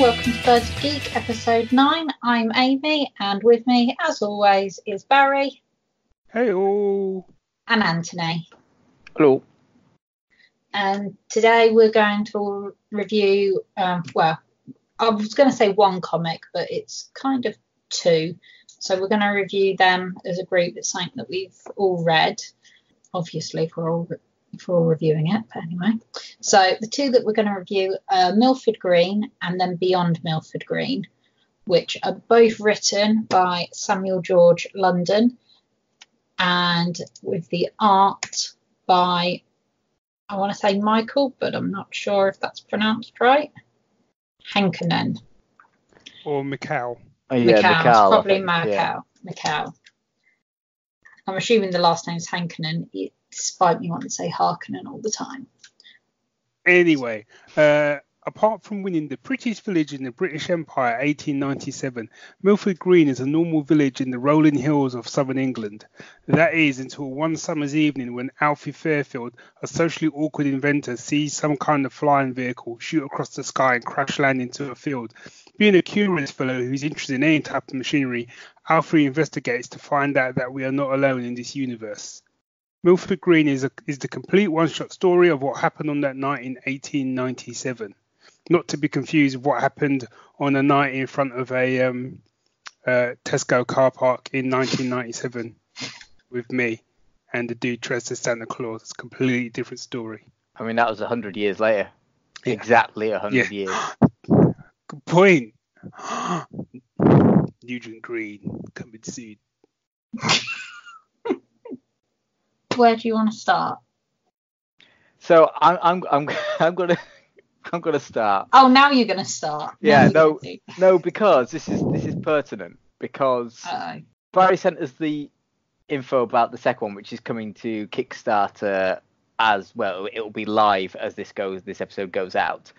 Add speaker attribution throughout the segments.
Speaker 1: Hi everyone, welcome to Birds of Geek, episode 9. I'm Amy, and with me, as always, is Barry
Speaker 2: Hey, oh.
Speaker 1: and Anthony.
Speaker 3: Hello.
Speaker 1: And today we're going to review, um, well, I was going to say one comic, but it's kind of two. So we're going to review them as a group. It's something that we've all read, obviously, if we're all, if reviewing it, but anyway. So the two that we're going to review are Milford Green and then Beyond Milford Green, which are both written by Samuel George London and with the art by, I want to say Michael, but I'm not sure if that's pronounced right. Hankinen.
Speaker 2: Or Mikau.
Speaker 3: Oh, yeah,
Speaker 1: Mikau,
Speaker 3: Mikal,
Speaker 1: probably
Speaker 3: think,
Speaker 1: Mikau.
Speaker 3: yeah.
Speaker 1: Mikau. I'm assuming the last name's Hankinen, it- despite me wanting to say Harkonnen all the time.
Speaker 2: Anyway, uh, apart from winning the prettiest village in the British Empire 1897, Milford Green is a normal village in the rolling hills of southern England. That is until one summer's evening when Alfie Fairfield, a socially awkward inventor, sees some kind of flying vehicle shoot across the sky and crash land into a field. Being a curious fellow who's interested in any type of machinery, Alfie investigates to find out that we are not alone in this universe. Milford Green is, a, is the complete one-shot story of what happened on that night in 1897. Not to be confused with what happened on a night in front of a um, uh, Tesco car park in 1997 with me and the dude dressed as Santa Claus. It's a completely different story.
Speaker 3: I mean, that was a hundred years later.
Speaker 2: Yeah.
Speaker 3: Exactly a hundred
Speaker 2: Yeah.
Speaker 3: years.
Speaker 2: Good point. Nugent Green coming soon.
Speaker 1: Where do you want to start?
Speaker 3: So I'm I'm I'm I'm gonna I'm gonna start.
Speaker 1: Oh, now you're going to start.
Speaker 3: Yeah,
Speaker 1: Now
Speaker 3: no. No, because this is this is pertinent because
Speaker 1: Uh-oh.
Speaker 3: Barry sent us the info about the second one, which is coming to Kickstarter as well. It'll be live as this goes. This episode goes out,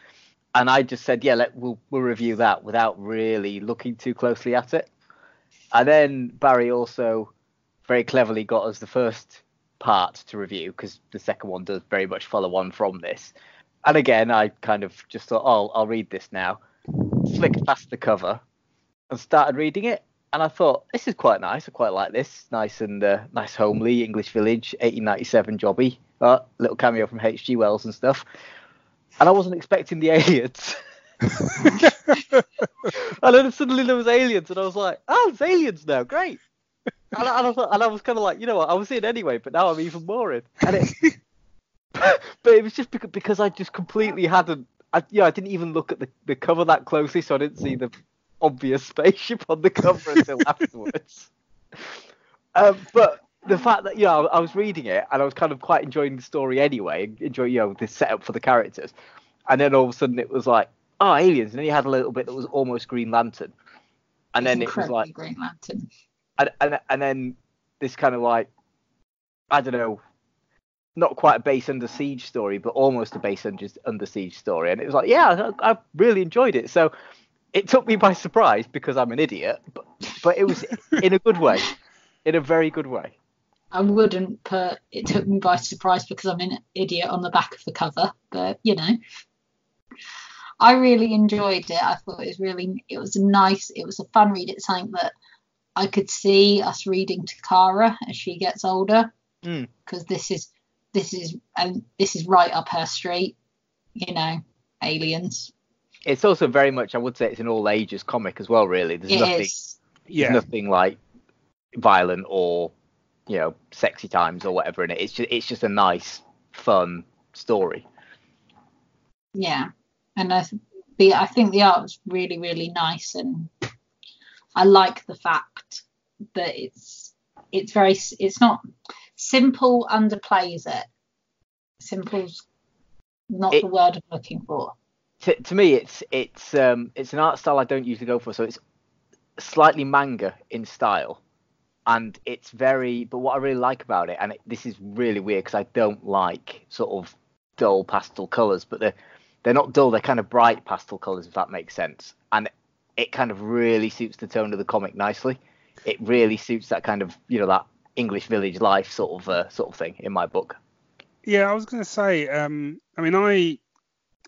Speaker 3: and I just said, yeah, let we'll we'll review that without really looking too closely at it. And then Barry also very cleverly got us the first part to review because the second one does very much follow on from this. And again, I kind of just thought, oh, I'll read this now. Flicked past the cover and started reading it and I thought this is quite nice. I quite like this. Nice and uh, nice, homely English village, 1897 jobby. Uh, little cameo from H.G. Wells and stuff. And I wasn't expecting the aliens. and then suddenly there was aliens, and I was like, oh, there's aliens now, great. And I, and I, thought, and I was kind of like, you know what, I was in anyway, but now I'm even more in. And it, but it was just because, because I just completely hadn't. I, yeah, I didn't even look at the, the cover that closely, so I didn't see the obvious spaceship on the cover until afterwards. Um, but the fact that you know I was reading it and I was kind of quite enjoying the story anyway, enjoying you know the setup for the characters, and then all of a sudden it was like, oh, aliens, and then you had a little bit that was almost Green Lantern, and then it was like,
Speaker 1: Green Lantern.
Speaker 3: And, and and then this kind of like, I don't know, not quite a base under siege story, but almost a base under under siege story, and it was like, yeah, I, I really enjoyed it. So it took me by surprise because I'm an idiot, but but it was in a good way, in a very good way.
Speaker 1: I wouldn't put it took me by surprise because I'm an idiot on the back of the cover, but you know. I really enjoyed it. I thought it was really it was a nice it was a fun read. It's something that I could see us reading to Kara as she gets older.
Speaker 3: Mm.
Speaker 1: Because this is this is and this is right up her street, you know, aliens.
Speaker 3: It's also very much, I would say, it's an all ages comic as well. Really, there's
Speaker 1: It
Speaker 3: nothing,
Speaker 1: is.
Speaker 3: there's
Speaker 2: Yeah.
Speaker 3: nothing like violent or you know sexy times or whatever in it. It's just it's just a nice, fun story.
Speaker 1: Yeah, and I, th- the I think the art was really really nice, and I like the fact that it's it's very it's not simple underplays it. Simple's not
Speaker 3: It-
Speaker 1: the word I'm looking for.
Speaker 3: To, to me, it's it's um it's an art style I don't usually go for. So it's slightly manga in style, and it's very. But what I really like about it, and it, this is really weird because I don't like sort of dull pastel colors, but they're they're not dull. They're kind of bright pastel colors, if that makes sense. And it kind of really suits the tone of the comic nicely. It really suits that kind of you know that English village life sort of uh, sort of thing in my book.
Speaker 2: Yeah, I was going to say. Um, I mean, I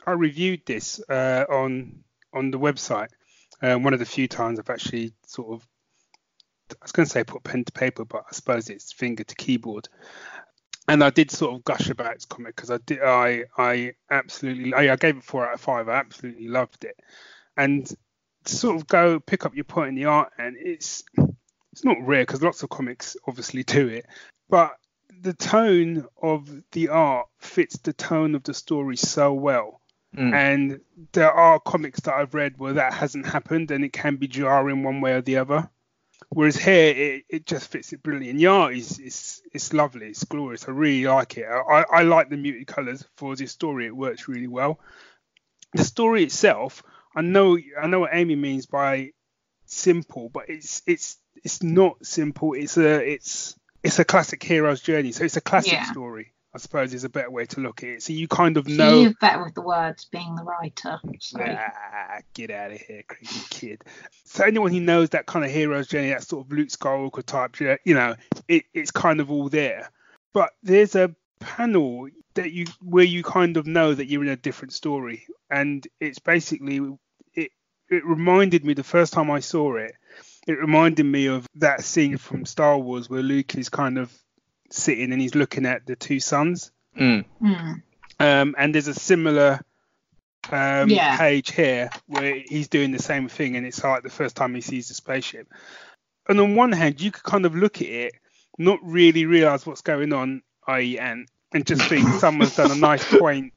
Speaker 2: I reviewed this uh, on on the website. Um, one of the few times I've actually sort of, I was going to say put pen to paper, but I suppose it's finger to keyboard. And I did sort of gush about its comic because I did, I, I absolutely, I, I gave it four out of five. I absolutely loved it. And sort of go pick up your point in the art, and it's, it's not rare because lots of comics obviously do it, but the tone of the art fits the tone of the story so well. Mm. And there are comics that I've read where that hasn't happened and it can be jarring one way or the other. Whereas here, it, it just fits it brilliantly. And the art is, is it's lovely, it's glorious. I really like it. I, I like the muted colours for this story. It works really well. The story itself, I know I know what Amy means by simple, but it's it's it's not simple. It's a it's it's a classic hero's journey. So it's a classic yeah. story. I suppose is a better way to look at it. So you kind of know.
Speaker 1: You're better with the words, being the writer. So.
Speaker 2: Ah, get out of here, crazy kid. So anyone who knows that kind of hero's journey, that sort of Luke Skywalker type, you know, it, it's kind of all there. But there's a panel that you where you kind of know that you're in a different story, and it's basically it. It reminded me the first time I saw it it reminded me of that scene from Star Wars where Luke is kind of sitting and he's looking at the two suns.
Speaker 3: Mm.
Speaker 1: Mm.
Speaker 2: Um, and there's a similar um, yeah. page here where he's doing the same thing, and it's like the first time he sees the spaceship. And on one hand, you could kind of look at it, not really realize what's going on, i.e., and and just think someone's done a nice quaint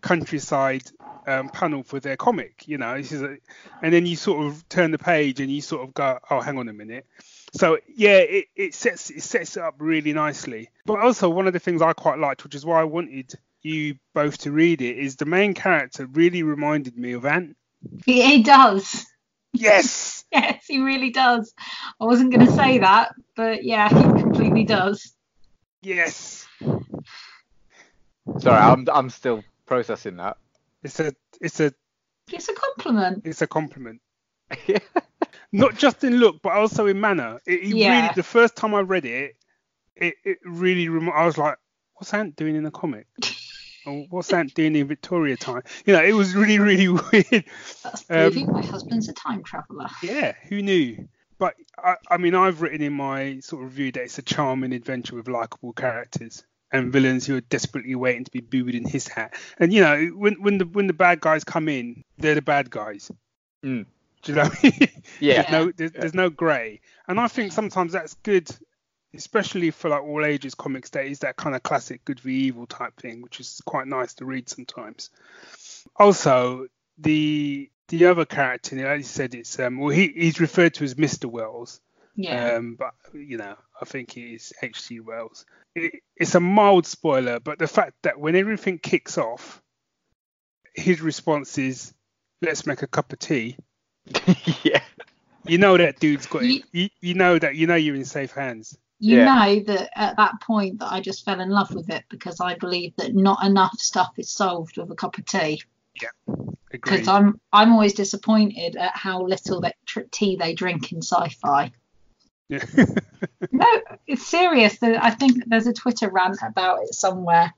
Speaker 2: countryside um, panel for their comic. You know, this is a, and then you sort of turn the page and you sort of go, oh, hang on a minute. So yeah, it, it sets it sets it up really nicely. But also one of the things I quite liked, which is why I wanted you both to read it, is the main character really reminded me of Ant.
Speaker 1: He, he does.
Speaker 2: Yes.
Speaker 1: yes, he really does. I wasn't going to say that, but yeah, he completely does.
Speaker 2: Yes.
Speaker 3: Sorry, I'm I'm still processing that.
Speaker 2: It's a it's a
Speaker 1: it's a compliment.
Speaker 2: It's a compliment. Not just in look, but also in manner. It, it yeah. really, the first time I read it, it, it really rem- I was like, what's Ant doing in the comic? or what's Ant doing in Victoria time? You know, it was really, really weird.
Speaker 1: That's proving um, my husband's a time traveller.
Speaker 2: Yeah, who knew? But I, I mean, I've written in my sort of review that it's a charming adventure with likable characters and villains who are desperately waiting to be booed in his hat. And you know, when when the when the bad guys come in, they're the bad guys.
Speaker 3: Mm.
Speaker 2: Do you know?
Speaker 3: yeah.
Speaker 2: There's no, there's, there's no grey, and I think sometimes that's good, especially for like all ages comics. That is that kind of classic good v evil type thing, which is quite nice to read sometimes. Also, the the other character, like you said, it's um, well, he, he's referred to as Mr. Wells.
Speaker 1: Yeah.
Speaker 2: Um, but you know, I think it is H.G. Wells. It, it's a mild spoiler, but the fact that when everything kicks off, his response is, "Let's make a cup of tea."
Speaker 3: yeah.
Speaker 2: You know that dude's got you, You, you know that you know you're in safe hands.
Speaker 1: You yeah. know that at that point that I just fell in love with it because I believe that not enough stuff is solved with a cup of tea.
Speaker 2: Yeah.
Speaker 1: Because I'm I'm always disappointed at how little that tr- tea they drink in sci-fi.
Speaker 2: Yeah.
Speaker 1: no, it's serious. I think there's a Twitter rant about it somewhere.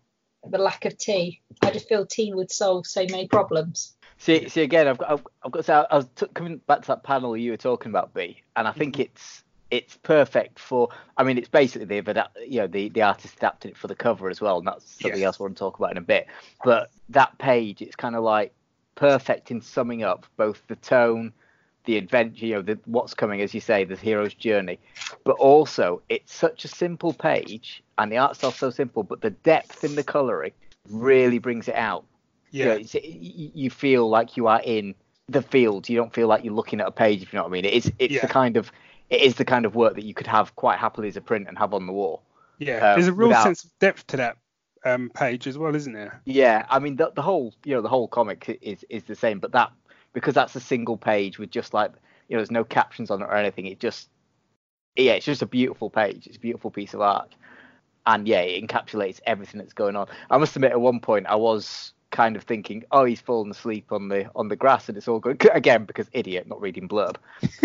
Speaker 1: The lack of tea. I just feel tea would solve so many problems.
Speaker 3: See, see again, I've got, I've, I've got. To, I was t- coming back to that panel you were talking about, B, and I think mm-hmm. it's it's perfect for. I mean, it's basically they've you know, the the artist adapted it for the cover as well, and that's something yes. else I want to talk about in a bit. But that page, it's kind of like perfect in summing up both the tone the adventure, you know, the, what's coming, as you say, the hero's journey. But also, it's such a simple page, and the art style's so simple, but the depth in the colouring really brings it out.
Speaker 2: Yeah.
Speaker 3: You, know, you feel like you are in the field. You don't feel like you're looking at a page, if you know what I mean. It's it's yeah. the kind of it is the kind of work that you could have quite happily as a print and have on the wall.
Speaker 2: Yeah, um, there's a real without... sense of depth to that um, page as well, isn't there?
Speaker 3: Yeah, I mean the, the whole you know the whole comic is is the same, but that because that's a single page with just like you know there's no captions on it or anything. It just yeah, it's just a beautiful page. It's a beautiful piece of art, and yeah, it encapsulates everything that's going on. I must admit, at one point, I was kind of thinking, oh, he's fallen asleep on the on the grass, and it's all good again because idiot, not reading blurb,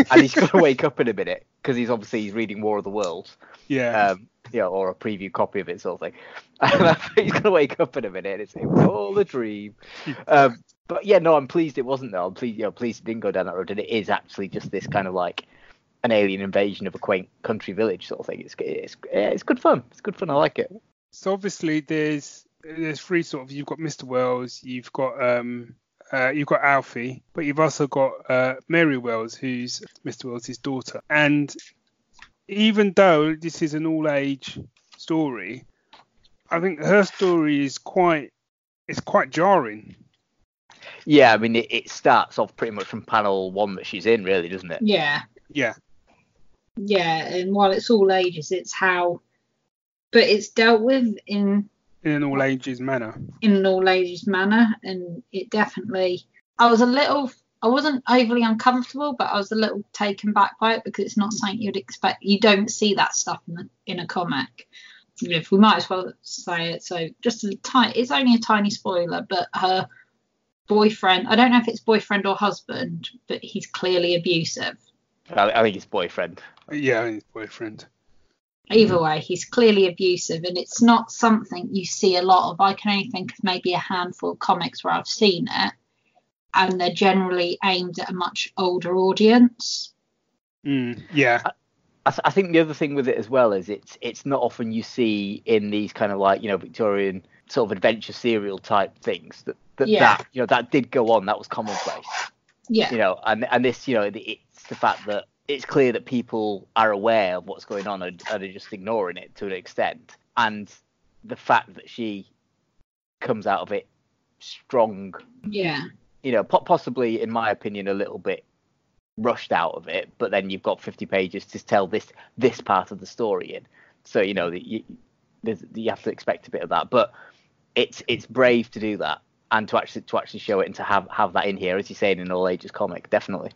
Speaker 3: and he's going to wake up in a minute because he's obviously he's reading War of the Worlds,
Speaker 2: yeah,
Speaker 3: um, yeah, or a preview copy of it, sort of thing. And he's going to wake up in a minute, and it's, it was all a dream. Um, but yeah, no, I'm pleased it wasn't though. I'm pleased, you know, pleased it didn't go down that road, and it is actually just this kind of like an alien invasion of a quaint country village sort of thing. It's it's it's good fun. It's good fun. I like it.
Speaker 2: So obviously there's there's three sort of you've got Mr. Wells, you've got um uh, you've got Alfie, but you've also got uh, Mary Wells, who's Mr. Wells' daughter. And even though this is an all-age story, I think her story is quite it's quite jarring.
Speaker 3: Yeah, I mean, it, it starts off pretty much from panel one that she's in, really, doesn't it?
Speaker 1: Yeah.
Speaker 2: Yeah.
Speaker 1: Yeah, and while it's all ages, it's how, but it's dealt with in
Speaker 2: in an all ages manner.
Speaker 1: In an all ages manner, and it definitely. I was a little. I wasn't overly uncomfortable, but I was a little taken back by it because it's not something you'd expect. You don't see that stuff in, the, in a comic. If we might as well say it. So just a tiny. It's only a tiny spoiler, but her boyfriend. I don't know if it's boyfriend or husband, but he's clearly abusive.
Speaker 3: I, I think it's boyfriend.
Speaker 2: Yeah, his boyfriend.
Speaker 1: Either way, he's clearly abusive, and it's not something you see a lot of. I can only think of maybe a handful of comics where I've seen it, and they're generally aimed at a much older audience.
Speaker 2: Mm, yeah.
Speaker 3: I, I, think the other thing with it as well is it's it's not often you see in these kind of like you know Victorian sort of adventure serial type things that that, yeah. that you know that did go on that was commonplace.
Speaker 1: Yeah.
Speaker 3: You know, and and this you know it's the fact that it's clear that people are aware of what's going on and, and are just ignoring it to an extent. And the fact that she comes out of it strong.
Speaker 1: Yeah.
Speaker 3: You know, possibly, in my opinion, a little bit rushed out of it. But then you've got 50 pages to tell this this part of the story in. So you know you, you have to expect a bit of that. But it's it's brave to do that and to actually to actually show it and to have have that in here, as you say in an all ages comic, definitely.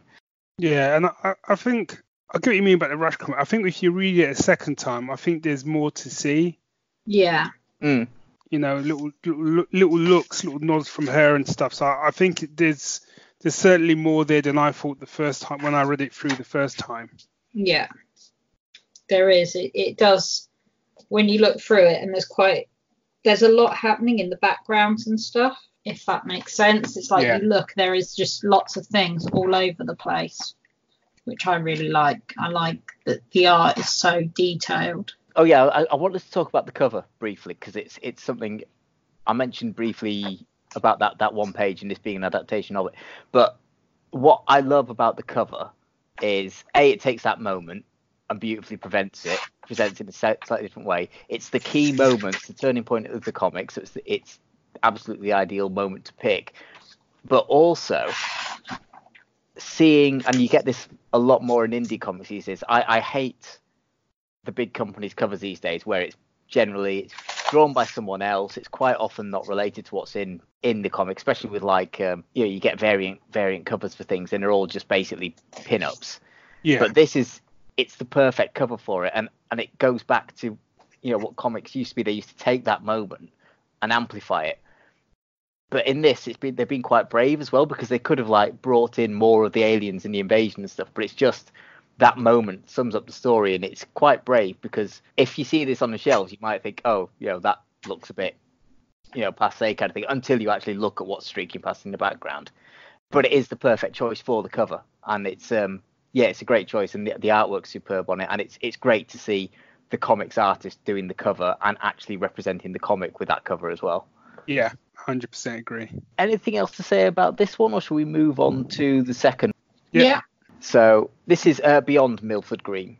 Speaker 2: Yeah, and I, I think I get what you mean about the rush comment. I think if you read it a second time, I think there's more to see.
Speaker 1: Yeah.
Speaker 3: Mm.
Speaker 2: You know, little, little little looks, little nods from her and stuff. So I, I think there's there's certainly more there than I thought the first time when I read it through the first time.
Speaker 1: Yeah, there is. It, it does when you look through it, and there's quite there's a lot happening in the backgrounds and stuff if that makes sense. It's like yeah. you look, there is just lots of things all over the place, which I really like. I like that the art is so detailed.
Speaker 3: Oh yeah, I, I wanted to talk about the cover briefly because it's it's something I mentioned briefly about that that one page and this being an adaptation of it. But what I love about the cover is a it takes that moment and beautifully presents it presents it in a slightly different way. It's the key moments, the turning point of the comic. So it's it's absolutely ideal moment to pick. But also seeing, and you get this a lot more in indie comics these days. I, I hate the big companies covers these days where it's generally it's drawn by someone else. It's quite often not related to what's in in the comic, especially with like um, you know you get variant variant covers for things and they're all just basically pin-ups.
Speaker 2: Yeah.
Speaker 3: But this is it's the perfect cover for it, and and it goes back to you know what comics used to be. They used to take that moment and amplify it. But in this, it's been they've been quite brave as well because they could have like brought in more of the aliens and the invasion and stuff. But it's just that moment sums up the story, and it's quite brave because if you see this on the shelves, you might think, oh, you know, that looks a bit, you know, passe kind of thing, until you actually look at what's streaking past in the background. But it is the perfect choice for the cover, and it's um yeah, it's a great choice, and the, the artwork's superb on it, and it's it's great to see the comics artist doing the cover and actually representing the comic with that cover as well.
Speaker 2: Yeah, 100% agree.
Speaker 3: Anything else to say about this one, or shall we move on to the second?
Speaker 1: Yeah. yeah.
Speaker 3: So this is uh, Beyond Milford Green.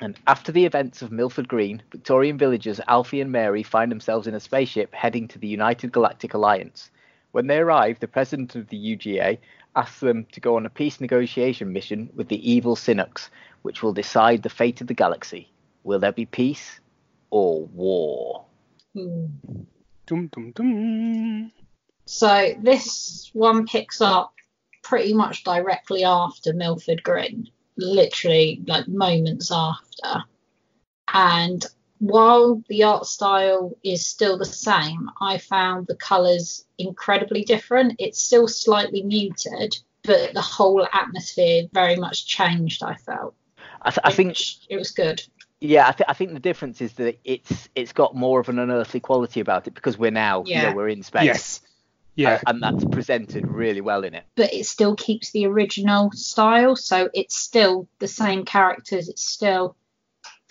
Speaker 3: And after the events of Milford Green, Victorian villagers Alfie and Mary find themselves in a spaceship heading to the United Galactic Alliance. When they arrive, the president of the UGA asks them to go on a peace negotiation mission with the evil Synox, which will decide the fate of the galaxy. Will there be peace or war?
Speaker 1: Hmm.
Speaker 2: Dum, dum, dum.
Speaker 1: So this one picks up pretty much directly after Milford Green, literally like moments after. And while the art style is still the same, I found the colours incredibly different. It's still slightly muted, but the whole atmosphere very much changed. I felt.
Speaker 3: I, th- I think
Speaker 1: it was good.
Speaker 3: Yeah, I, th- I think the difference is that it's it's got more of an unearthly quality about it because we're now
Speaker 1: yeah.
Speaker 3: you know we're in space.
Speaker 2: Yes. Yeah.
Speaker 3: and that's presented really well in it.
Speaker 1: but it still keeps the original style. So it's still the same characters, it's still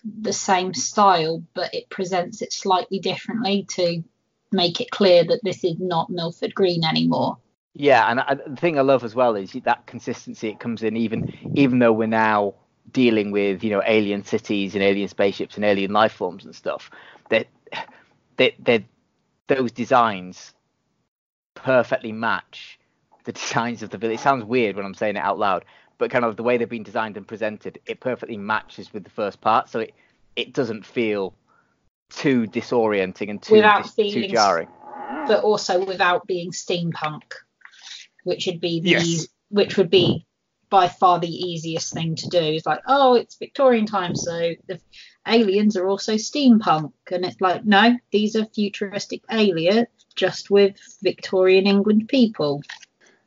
Speaker 1: the same style, but it presents it slightly differently to make it clear that this is not Milford Green anymore.
Speaker 3: Yeah, and I, the thing I love as well is that consistency. It comes in even even though we're now dealing with you know alien cities and alien spaceships and alien life forms and stuff. That that that those designs perfectly match the designs of the village. It sounds weird when I'm saying it out loud, but kind of the way they've been designed and presented, it perfectly matches with the first part. So it it doesn't feel too disorienting and too
Speaker 1: Without
Speaker 3: dis- too jarring.
Speaker 1: But also without being steampunk, which would be the
Speaker 2: Yes.
Speaker 1: which would be by far the easiest thing to do. It's like, oh, it's Victorian times, so the aliens are also steampunk, and it's like, no, these are futuristic aliens, just with Victorian England people.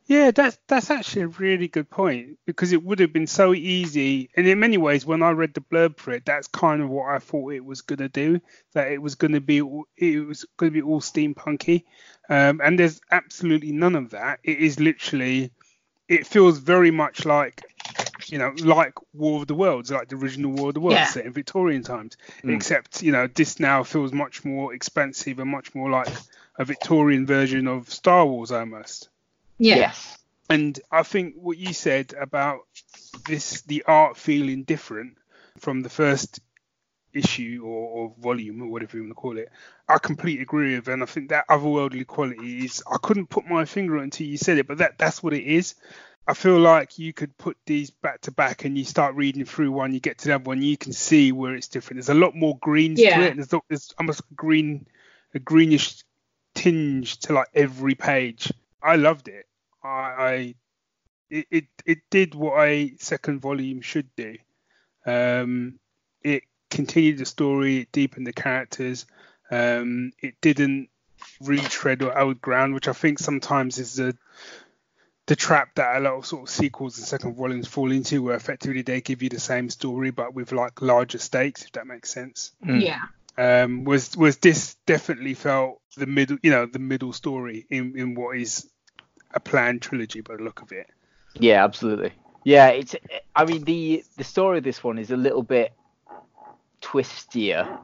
Speaker 2: Yeah, that's that's actually a really good point because it would have been so easy, and in many ways, when I read the blurb for it, that's kind of what I thought it was gonna do. That it was gonna be all- it was gonna be all steampunky, um, and there's absolutely none of that. It is literally, it feels very much like, you know, like War of the Worlds, like the original War of the Worlds
Speaker 1: Yeah.
Speaker 2: set in Victorian times,
Speaker 3: Mm.
Speaker 2: except you know this now feels much more expensive and much more like a Victorian version of Star Wars almost.
Speaker 1: Yeah.
Speaker 3: Yes.
Speaker 2: And I think what you said about this, the art feeling different from the first issue or, or volume or whatever you want to call it, I completely agree with. And I think that otherworldly quality is, I couldn't put my finger on until you said it, but that that's what it is. I feel like you could put these back to back and you start reading through one, you get to the other one, you can see where it's different. There's a lot more greens
Speaker 1: Yeah.
Speaker 2: to it. There's, not- there's almost a green, a greenish tinge to like every page. I loved it. I, I it, it it did what a second volume should do. Um, it continued the story, it deepened the characters. Um, it didn't retread or old ground, which I think sometimes is the the trap that a lot of sort of sequels and second volumes fall into, where effectively they give you the same story but with like larger stakes, if that makes sense.
Speaker 3: Mm.
Speaker 1: Yeah.
Speaker 2: Um, was was this definitely felt the middle, you know, the middle story in in what is a planned trilogy by the look of it.
Speaker 3: Yeah, absolutely. Yeah, it's. I mean, the the story of this one is a little bit twistier.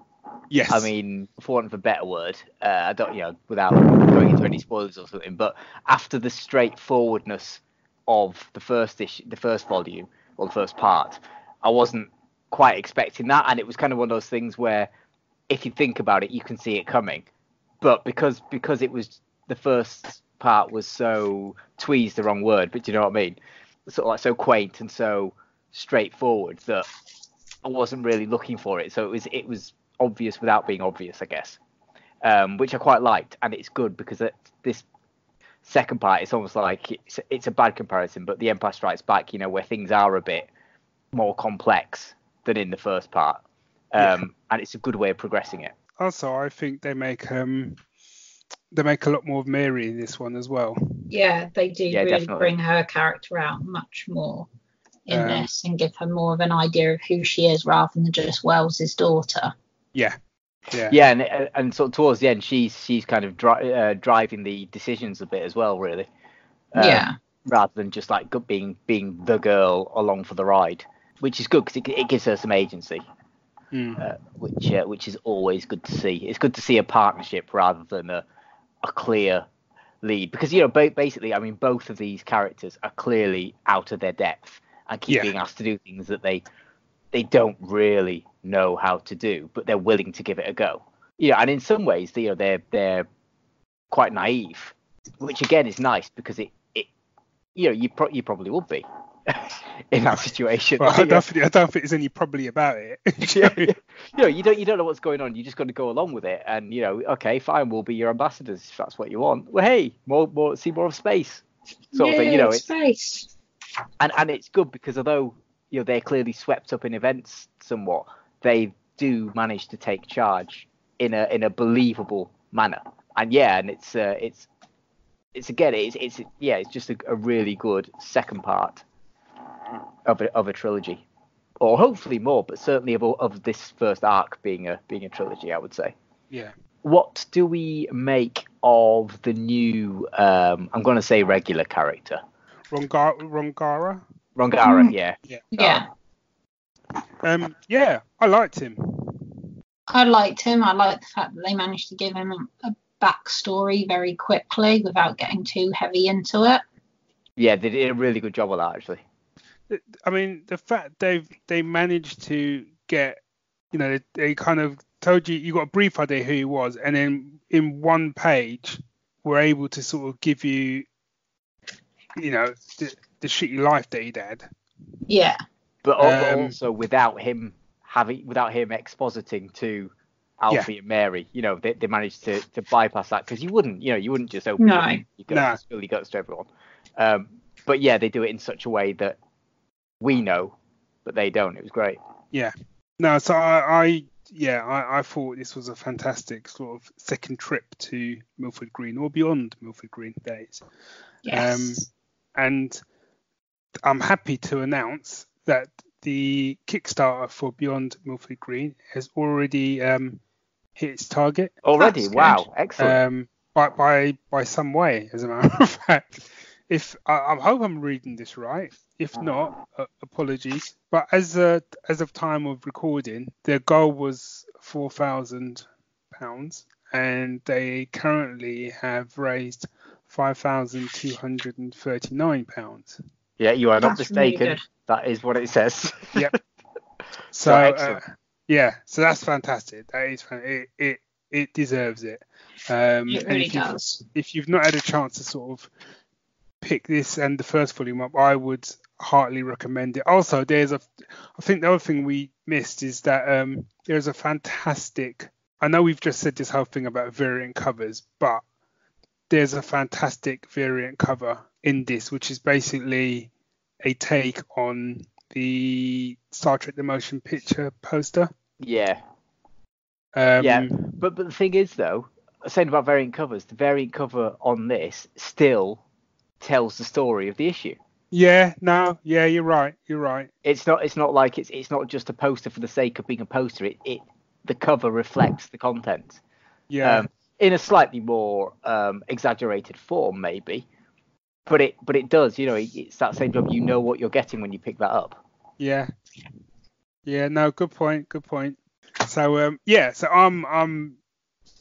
Speaker 2: Yes.
Speaker 3: I mean, for want of a better word, uh, I don't, you know, without going into any spoilers or something. But after the straightforwardness of the first issue, the first volume or the first part, I wasn't quite expecting that, and it was kind of one of those things where, if you think about it, you can see it coming. But because because it was the first part was so tweezed the wrong word, but do you know what I mean? Sort of like so quaint and so straightforward that I wasn't really looking for it. So it was it was obvious without being obvious, I guess, um, which I quite liked, and it's good because it, this second part it's almost like it's, it's a bad comparison, but The Empire Strikes Back, you know, where things are a bit more complex than in the first part, um, and it's a good way of progressing it.
Speaker 2: also, I think they make um they make a lot more of Mary in this one as well.
Speaker 1: Yeah, they do
Speaker 3: Yeah,
Speaker 1: really
Speaker 3: definitely.
Speaker 1: bring her character out much more in
Speaker 2: Um,
Speaker 1: this and give her more of an idea of who she is rather than just Wells's daughter.
Speaker 2: Yeah. Yeah.
Speaker 3: Yeah, and and sort of towards the end, she's she's kind of dri- uh, driving the decisions a bit as well, really. Um,
Speaker 1: yeah.
Speaker 3: rather than just like being being the girl along for the ride, which is good because it, it gives her some agency,
Speaker 2: Mm.
Speaker 3: uh, which uh, which is always good to see. It's good to see a partnership rather than a a clear lead because you know ba- basically, I mean, both of these characters are clearly out of their depth and keep
Speaker 2: Yeah.
Speaker 3: being asked to do things that they they don't really know how to do, but they're willing to give it a go. Yeah, and in some ways, you know, they're they're quite naive, which again is nice because it it you know you pro- you probably would be in that situation.
Speaker 2: Well, I don't, think, I don't think there's any probably about it.
Speaker 3: yeah, yeah. you know, you don't you don't know what's going on. You just got to go along with it, and you know, okay, fine, we'll be your ambassadors if that's what you want. Well, hey, more more see more of space, sort of thing. You know,
Speaker 1: Yay,
Speaker 3: it's
Speaker 1: space.
Speaker 3: And and it's good because although you know they're clearly swept up in events somewhat, they do manage to take charge in a in a believable manner. And yeah, and it's uh, it's it's again it's it's yeah it's just a, a really good second part of a of a trilogy, or hopefully more, but certainly of of this first arc being a being a trilogy, I would say
Speaker 2: yeah.
Speaker 3: what do we make of the new, um, I'm going to say regular character.
Speaker 2: Rongar- Rongara.
Speaker 3: Rongara,
Speaker 1: Mm.
Speaker 3: yeah.
Speaker 1: Yeah.
Speaker 2: Um, yeah, I liked him.
Speaker 1: I liked him. I liked the fact that they managed to give him a, a backstory very quickly without getting too heavy into it.
Speaker 3: Yeah, they did a really good job of that, actually.
Speaker 2: I mean, the fact they've they managed to get, you know, they, they kind of told you you got a brief idea who he was, and then in one page were able to sort of give you, you know, the, the shitty life that he'd had.
Speaker 1: Yeah.
Speaker 3: But
Speaker 2: Um,
Speaker 3: also without him having, without him expositing to Alfie and Mary, you know, they, they managed to, to bypass that because you wouldn't, you know, you wouldn't just open
Speaker 1: No.
Speaker 3: your, your guts
Speaker 2: No.
Speaker 3: and spill your guts to everyone. Um, but yeah, they do it in such a way that we know, but they don't. It was great. Yeah.
Speaker 2: No, so I, I yeah, I, I thought this was a fantastic sort of second trip to Milford Green or beyond Milford Green days.
Speaker 1: Yes.
Speaker 2: And I'm happy to announce that the Kickstarter for Beyond Milford Green has already um, hit its target
Speaker 3: Already, wow, excellent.
Speaker 2: um, by, by by some way, as a matter of fact. If I, I hope I'm reading this right, if not, uh, apologies. But as uh, as of time of recording, their goal was four thousand pounds, and they currently have raised five thousand two hundred and thirty nine pounds.
Speaker 3: yeah, you are not
Speaker 1: That's really
Speaker 3: mistaken.
Speaker 1: good.
Speaker 3: that is what it says. Yep.
Speaker 2: So
Speaker 3: Right,
Speaker 2: uh,
Speaker 3: excellent.
Speaker 2: yeah, so that's fantastic. That is fan- it it, it deserves it. Um,
Speaker 1: it really
Speaker 2: if you've-
Speaker 1: does.
Speaker 2: if you've not had a chance to sort of pick this and the first volume up, I would heartily recommend it. Also, there's a, I think the other thing we missed is that um, there's a fantastic. I know we've just said this whole thing about variant covers, but there's a fantastic variant cover in this, which is basically a take on the Star Trek: The Motion Picture poster.
Speaker 3: Yeah,
Speaker 2: Um,
Speaker 3: Yeah. but but the thing is though, saying about variant covers, the variant cover on this still tells the story of the issue.
Speaker 2: yeah, no, yeah, you're right, you're right.
Speaker 3: It's not it's not like it's it's not just a poster for the sake of being a poster. It it the cover reflects the content.
Speaker 2: Yeah,
Speaker 3: Um, in a slightly more um, exaggerated form, maybe, but it but it does. You know, it, it's that same job. You know what you're getting when you pick that up.
Speaker 2: Yeah. Yeah, no, good point, good point. So um yeah, so I'm I'm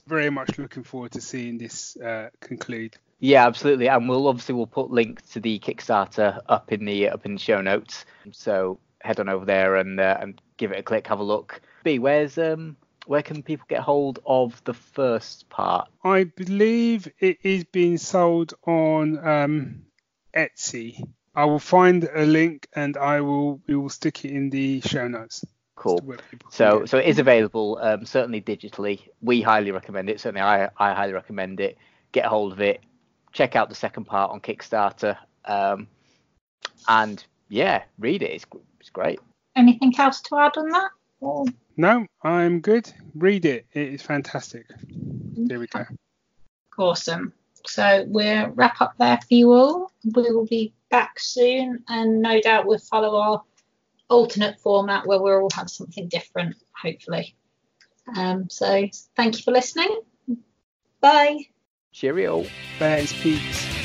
Speaker 2: very much looking forward to seeing this uh conclude.
Speaker 3: Yeah, absolutely. And we'll obviously we'll put links to the Kickstarter up in the up in the show notes. So head on over there and uh, and give it a click, have a look. B, where's um where can people get hold of the first part?
Speaker 2: I believe it is being sold on um Etsy. I will find a link and I will we will stick it in the show notes.
Speaker 3: Cool.
Speaker 2: where people can
Speaker 3: So so it is available um, certainly digitally. We highly recommend it. Certainly I I highly recommend it. Get hold of it. Check out the second part on Kickstarter. Um, and yeah, read it. It's it's great.
Speaker 1: Anything else to add on that? Or
Speaker 2: No, I'm good. Read it. It is fantastic. There we go.
Speaker 1: awesome. So we'll wrap up there for you all. We will be back soon, and no doubt we'll follow our alternate format where we'll all have something different, hopefully. Um, so thank you for listening. Bye.
Speaker 3: Cheerio.
Speaker 2: Bears Peaks.